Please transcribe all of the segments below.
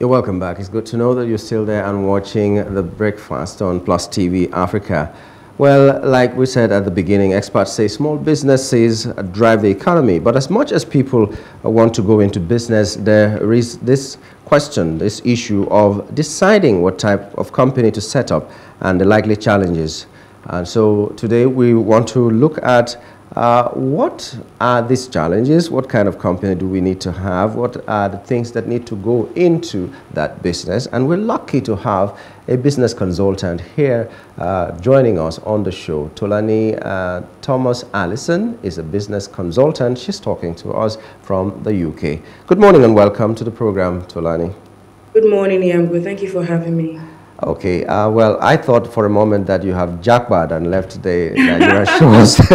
You're welcome back. It's good to know that you're still there and watching the breakfast on Plus TV Africa. Well, like we said at the beginning, experts say small businesses drive the economy. But as much as people want to go into business, there is this question, this issue of deciding what type of company to set up and the likely challenges. And so today we want to look at uh, what are these challenges? What kind of company do we need to have? What are the things that need to go into that business? And we're lucky to have a business consultant here uh, joining us on the show. Tolani uh, Thomas Alison is a business consultant. She's talking to us from the UK. Good morning and welcome to the program, Tolani. Good morning, Yambu. Thank you for having me. Okay, uh, well, I thought for a moment that you have jackpot and left the Nigerian shores.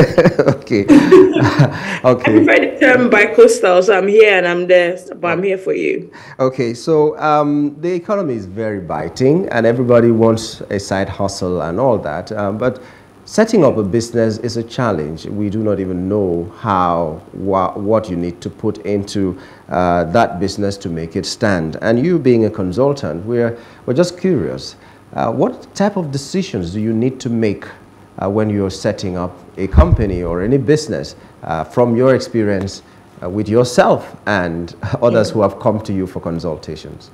okay, okay. I'm very determined by coastal, so I'm here and I'm there, but I'm here for you. Okay, so um, the economy is very biting and everybody wants a side hustle and all that, um, but Setting up a business is a challenge. We do not even know how, wha what you need to put into uh, that business to make it stand. And you being a consultant, we're, we're just curious. Uh, what type of decisions do you need to make uh, when you're setting up a company or any business uh, from your experience uh, with yourself and others who have come to you for consultations?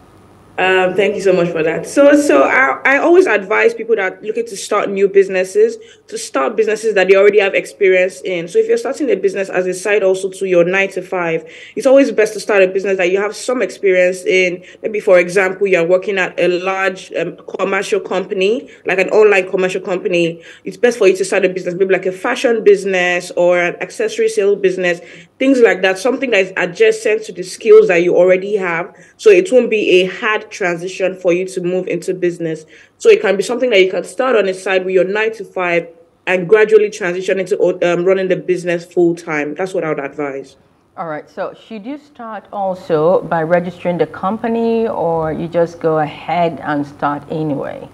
Um, thank you so much for that. So, so I, I always advise people that looking to start new businesses to start businesses that they already have experience in. So, if you're starting a business as a side also to your nine to five, it's always best to start a business that you have some experience in. Maybe, for example, you're working at a large um, commercial company, like an online commercial company. It's best for you to start a business, maybe like a fashion business or an accessory sale business, things like that. Something that is adjacent to the skills that you already have, so it won't be a hard transition for you to move into business. So it can be something that you can start on the side with your nine to five and gradually transition into um, running the business full time. That's what I would advise. All right. So should you start also by registering the company or you just go ahead and start anyway?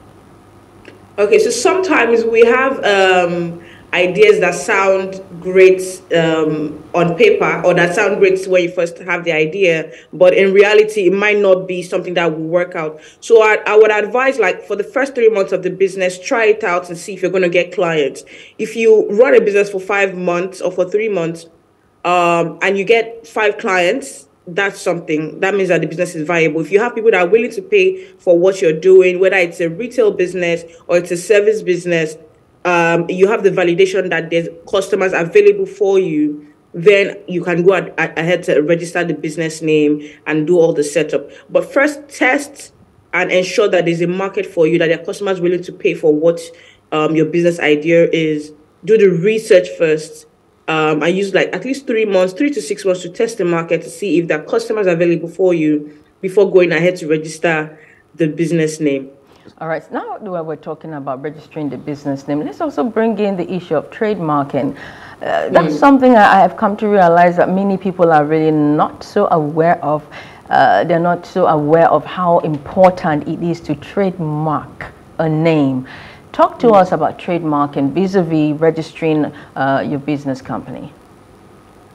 Okay. So sometimes we have um, ideas that sound great um, on paper or that sound great when you first have the idea, but in reality, it might not be something that will work out. So I, I would advise, like, for the first three months of the business, try it out and see if you're going to get clients. If you run a business for five months or for three months um, and you get five clients, that's something that means that the business is viable. If you have people that are willing to pay for what you're doing, whether it's a retail business or it's a service business, um, you have the validation that there's customers available for you, then you can go ad- ahead to register the business name and do all the setup. But first, test and ensure that there's a market for you, that there are customers willing to pay for what um, your business idea is. Do the research first. Um, I use like at least three months, three to six months to test the market to see if there are customers available for you before going ahead to register the business name. All right, now that we're talking about registering the business name, let's also bring in the issue of trademarking. Uh, that's mm. something I have come to realize that many people are really not so aware of. Uh, they're not so aware of how important it is to trademark a name. Talk to mm. us about trademarking vis-a-vis registering uh, your business company.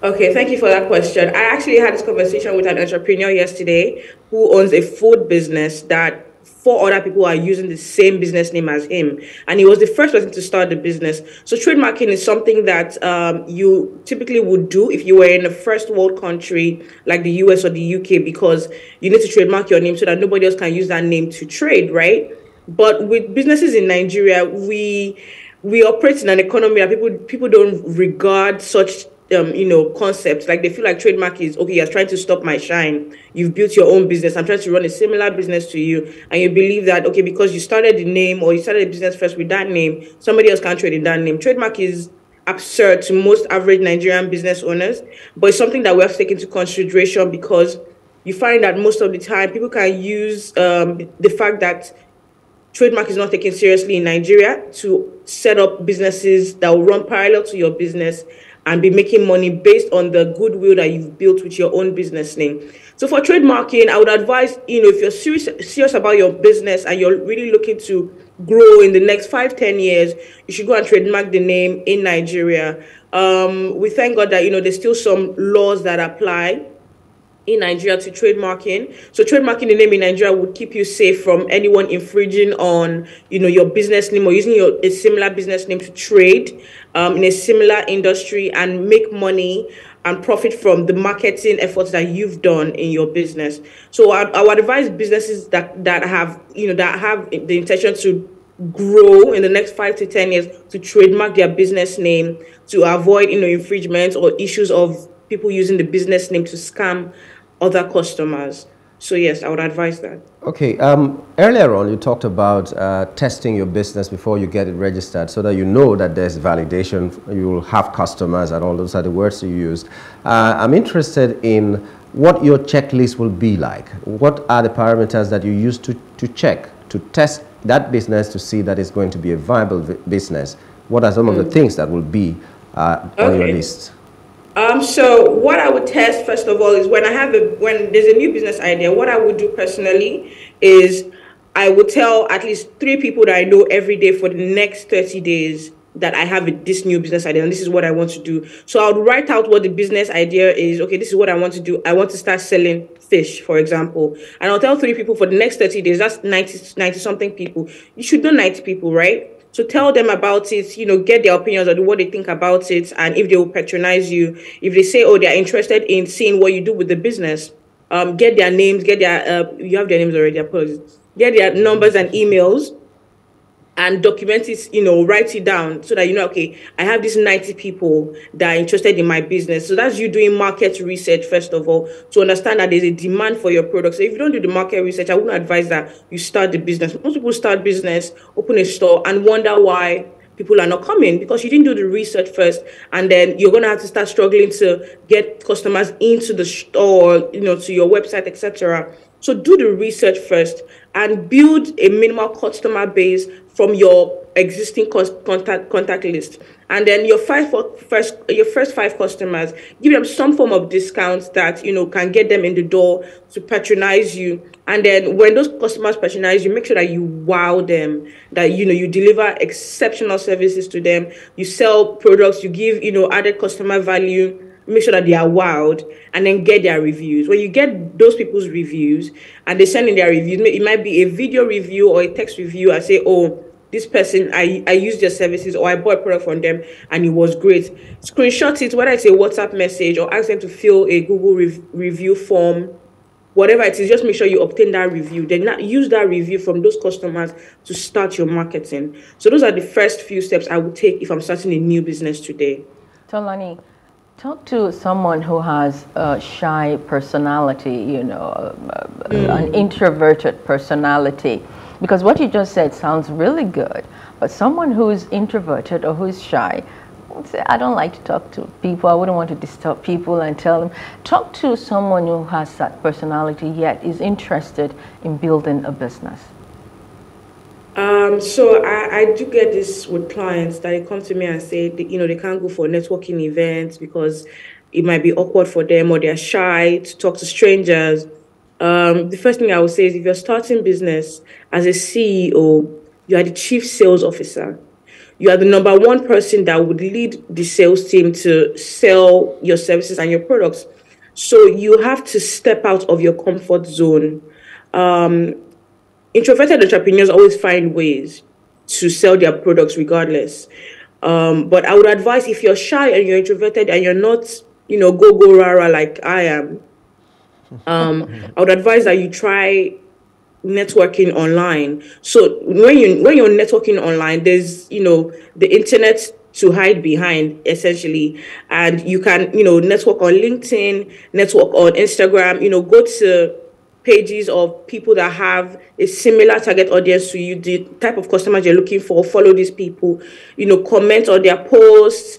Okay, thank you for that question. I actually had this conversation with an entrepreneur yesterday who owns a food business that four other people are using the same business name as him. And he was the first person to start the business. So trademarking is something that um, you typically would do if you were in a first world country like the US or the UK because you need to trademark your name so that nobody else can use that name to trade, right? But with businesses in Nigeria, we we operate in an economy that people people don't regard such um, you know, concepts. Like they feel like trademark is okay, you're trying to stop my shine. You've built your own business. I'm trying to run a similar business to you. And you believe that, okay, because you started the name or you started a business first with that name, somebody else can't trade in that name. Trademark is absurd to most average Nigerian business owners, but it's something that we have to take into consideration because you find that most of the time people can use um, the fact that trademark is not taken seriously in Nigeria to set up businesses that will run parallel to your business and be making money based on the goodwill that you've built with your own business name. So for trademarking, I would advise, you know, if you're serious, serious about your business and you're really looking to grow in the next five, ten years, you should go and trademark the name in Nigeria. Um, we thank God that, you know, there's still some laws that apply in Nigeria to trademarking. So trademarking the name in Nigeria would keep you safe from anyone infringing on, you know, your business name or using your a similar business name to trade um, in a similar industry and make money and profit from the marketing efforts that you've done in your business. So I, I would advise businesses that that have, you know, that have the intention to grow in the next five to ten years to trademark their business name to avoid, you know, infringements or issues of people using the business name to scam other customers. So yes, I would advise that. Okay. Um, earlier on, you talked about uh, testing your business before you get it registered, so that you know that there's validation. You will have customers, and all those are the words you used. Uh, I'm interested in what your checklist will be like. What are the parameters that you use to, to check to test that business to see that it's going to be a viable business? What are some mm. of the mm. things that will be uh, okay. on your list? Um, so what I would test first of all is when I have a when there's a new business idea, what I would do personally is I would tell at least three people that I know every day for the next 30 days that I have this new business idea and this is what I want to do. So I would write out what the business idea is. Okay, this is what I want to do. I want to start selling fish, for example. And I'll tell three people for the next 30 days, that's 90, 90 something people. You should know 90 people, right? So tell them about it, you know, get their opinions on what they think about it, and if they will patronize you. If they say, oh, they're interested in seeing what you do with the business, um, get their names, get their, uh, you have their names already, apologies. Get their numbers and emails and document it, you know, write it down so that you know, okay, I have these 90 people that are interested in my business. So that's you doing market research, first of all, to understand that there's a demand for your products. So if you don't do the market research, I wouldn't advise that you start the business. Most people start business, open a store, and wonder why people are not coming because you didn't do the research first and then you're going to have to start struggling to get customers into the store you know to your website etc so do the research first and build a minimal customer base from your existing contact contact list. And then your five first your first five customers give them some form of discounts that you know can get them in the door to patronize you. And then when those customers patronize you make sure that you wow them that you know you deliver exceptional services to them. You sell products you give you know added customer value make sure that they are wowed and then get their reviews. When you get those people's reviews and they send in their reviews, it might be a video review or a text review. I say, oh, this person, I, I used their services or I bought a product from them and it was great. Screenshot it, whether it's a WhatsApp message or ask them to fill a Google rev- review form, whatever it is, just make sure you obtain that review. Then not use that review from those customers to start your marketing. So those are the first few steps I would take if I'm starting a new business today. Tolani, Talk to someone who has a shy personality, you know, mm. an introverted personality. Because what you just said sounds really good, but someone who's introverted or who's shy, I don't like to talk to people. I wouldn't want to disturb people and tell them. Talk to someone who has that personality yet is interested in building a business. Um, so I, I do get this with clients that they come to me and say, you know, they can't go for networking events because it might be awkward for them or they're shy to talk to strangers. Um, the first thing I would say is if you're starting business as a CEO, you are the chief sales officer. You are the number one person that would lead the sales team to sell your services and your products. So you have to step out of your comfort zone. Um, introverted entrepreneurs always find ways to sell their products regardless. Um, but I would advise if you're shy and you're introverted and you're not, you know, go go rara like I am, um, I would advise that you try networking online. So when you when you're networking online, there's you know the internet to hide behind essentially, and you can you know network on LinkedIn, network on Instagram. You know, go to pages of people that have a similar target audience to you, the type of customers you're looking for, follow these people, you know, comment on their posts,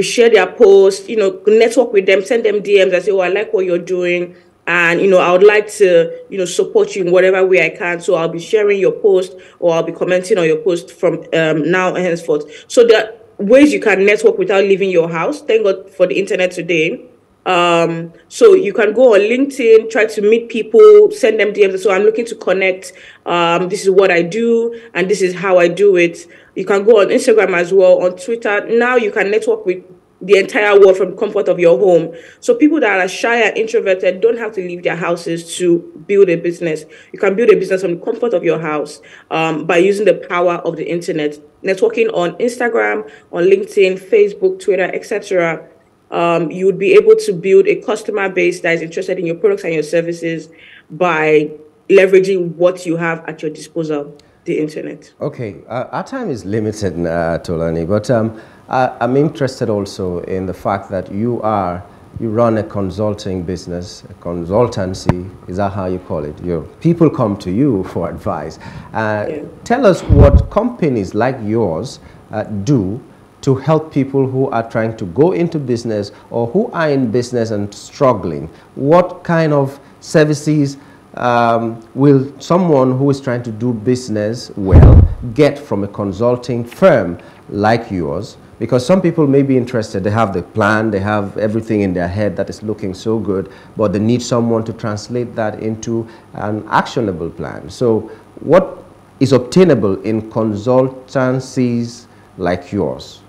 share their posts, you know, network with them, send them DMs and say, Oh, I like what you're doing. And you know, I would like to, you know, support you in whatever way I can. So I'll be sharing your post or I'll be commenting on your post from um, now henceforth. So there are ways you can network without leaving your house. Thank God for the internet today um, so you can go on LinkedIn, try to meet people, send them DMs. So I'm looking to connect. Um, this is what I do, and this is how I do it. You can go on Instagram as well, on Twitter. Now you can network with the entire world from the comfort of your home. So people that are shy and introverted don't have to leave their houses to build a business. You can build a business from the comfort of your house um, by using the power of the internet, networking on Instagram, on LinkedIn, Facebook, Twitter, etc. Um, you would be able to build a customer base that is interested in your products and your services by leveraging what you have at your disposal the internet. Okay, uh, our time is limited, uh, Tolani, but um, I, am interested also in the fact that you are you run a consulting business, a consultancy. Is that how you call it? Your people come to you for advice. Uh, yeah. Tell us what companies like yours uh, do to help people who are trying to go into business or who are in business and struggling. What kind of services um, will someone who is trying to do business well get from a consulting firm like yours? Because some people may be interested, they have the plan, they have everything in their head that is looking so good, but they need someone to translate that into an actionable plan. So what is obtainable in consultancies like yours?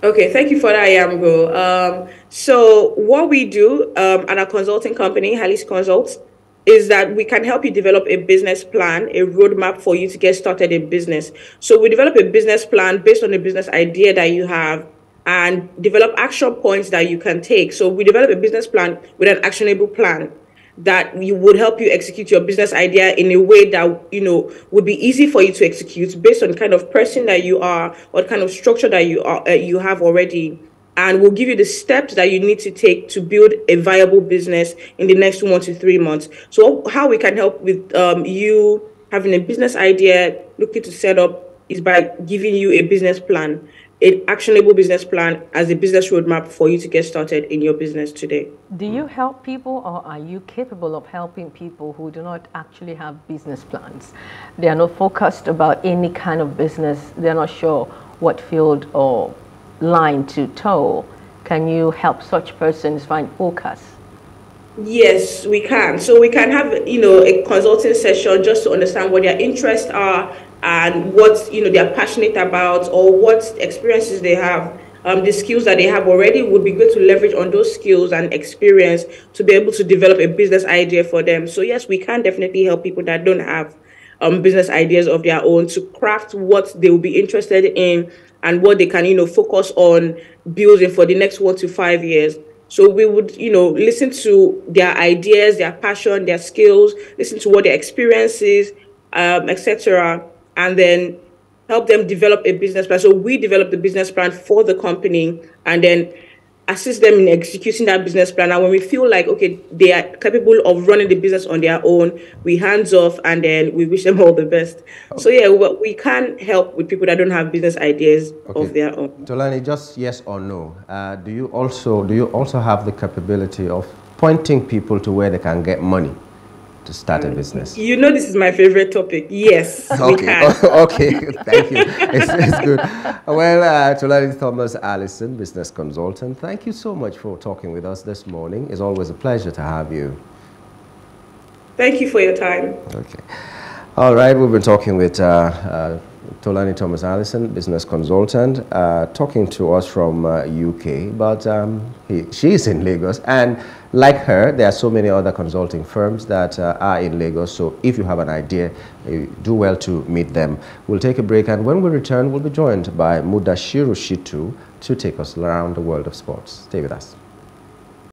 Okay, thank you for that, Yamgo. Um, so what we do um, at our consulting company, Halis Consults, is that we can help you develop a business plan, a roadmap for you to get started in business. So we develop a business plan based on the business idea that you have and develop action points that you can take. So we develop a business plan with an actionable plan that you would help you execute your business idea in a way that you know would be easy for you to execute based on kind of person that you are or kind of structure that you are uh, you have already and we'll give you the steps that you need to take to build a viable business in the next one to three months. So, how we can help with um, you having a business idea, looking to set up, is by giving you a business plan, an actionable business plan as a business roadmap for you to get started in your business today. Do you help people, or are you capable of helping people who do not actually have business plans? They are not focused about any kind of business, they're not sure what field or line to toe, can you help such persons find focus? Yes, we can. So we can have, you know, a consulting session just to understand what their interests are and what, you know, they're passionate about or what experiences they have. Um, the skills that they have already would be good to leverage on those skills and experience to be able to develop a business idea for them. So yes, we can definitely help people that don't have um, business ideas of their own to craft what they will be interested in and what they can, you know, focus on building for the next one to five years. So we would, you know, listen to their ideas, their passion, their skills, listen to what their experiences, um, etc., and then help them develop a business plan. So we develop the business plan for the company, and then assist them in executing that business plan. And when we feel like, okay, they are capable of running the business on their own, we hands off and then we wish them all the best. Okay. So, yeah, we, we can help with people that don't have business ideas okay. of their own. Tolani, just yes or no. Uh, do you also do you also have the capability of pointing people to where they can get money? To start a business? You know, this is my favorite topic. Yes, okay. okay, thank you. It's, it's good. Well, uh, Tolani Thomas Alison, business consultant, thank you so much for talking with us this morning. It's always a pleasure to have you. Thank you for your time. Okay. All right, we've been talking with uh, uh, Tolani Thomas Alison, business consultant, uh, talking to us from UK, uh, but um, he, she's in Lagos. And like her, there are so many other consulting firms that uh, are in Lagos. So if you have an idea, do well to meet them. We'll take a break, and when we return, we'll be joined by Mudashiru Shitu to take us around the world of sports. Stay with us.